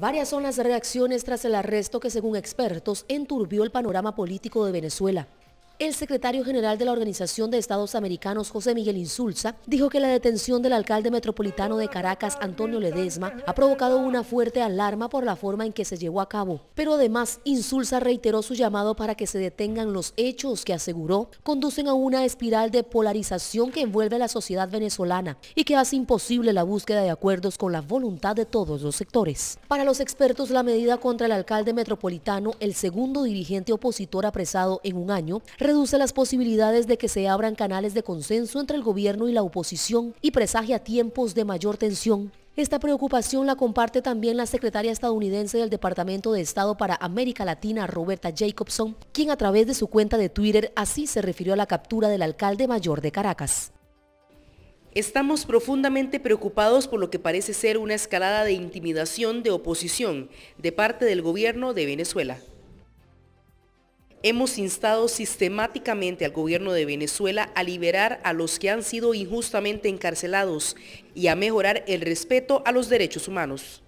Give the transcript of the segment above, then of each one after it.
Varias son las reacciones tras el arresto que según expertos enturbió el panorama político de Venezuela. El secretario general de la Organización de Estados Americanos, José Miguel Insulza, dijo que la detención del alcalde metropolitano de Caracas, Antonio Ledesma, ha provocado una fuerte alarma por la forma en que se llevó a cabo. Pero además, Insulza reiteró su llamado para que se detengan los hechos que aseguró conducen a una espiral de polarización que envuelve a la sociedad venezolana y que hace imposible la búsqueda de acuerdos con la voluntad de todos los sectores. Para los expertos, la medida contra el alcalde metropolitano, el segundo dirigente opositor apresado en un año, reduce las posibilidades de que se abran canales de consenso entre el gobierno y la oposición y presagia tiempos de mayor tensión. Esta preocupación la comparte también la secretaria estadounidense del Departamento de Estado para América Latina, Roberta Jacobson, quien a través de su cuenta de Twitter así se refirió a la captura del alcalde mayor de Caracas. Estamos profundamente preocupados por lo que parece ser una escalada de intimidación de oposición de parte del gobierno de Venezuela. Hemos instado sistemáticamente al gobierno de Venezuela a liberar a los que han sido injustamente encarcelados y a mejorar el respeto a los derechos humanos.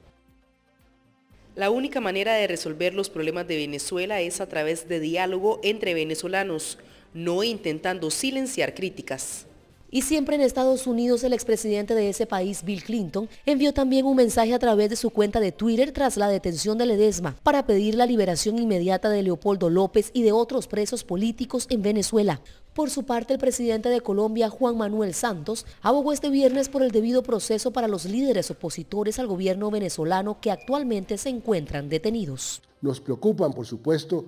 La única manera de resolver los problemas de Venezuela es a través de diálogo entre venezolanos, no intentando silenciar críticas. Y siempre en Estados Unidos el expresidente de ese país, Bill Clinton, envió también un mensaje a través de su cuenta de Twitter tras la detención de Ledesma para pedir la liberación inmediata de Leopoldo López y de otros presos políticos en Venezuela. Por su parte, el presidente de Colombia, Juan Manuel Santos, abogó este viernes por el debido proceso para los líderes opositores al gobierno venezolano que actualmente se encuentran detenidos. Nos preocupan, por supuesto,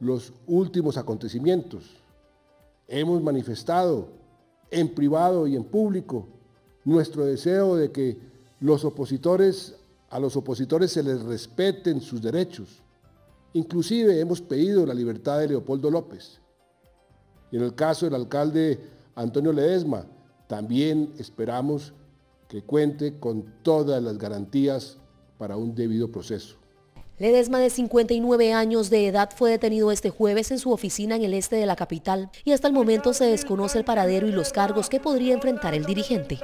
los últimos acontecimientos. Hemos manifestado en privado y en público nuestro deseo de que los opositores, a los opositores se les respeten sus derechos. Inclusive hemos pedido la libertad de Leopoldo López. Y en el caso del alcalde Antonio Ledesma, también esperamos que cuente con todas las garantías para un debido proceso. Ledesma, de 59 años de edad, fue detenido este jueves en su oficina en el este de la capital y hasta el momento se desconoce el paradero y los cargos que podría enfrentar el dirigente.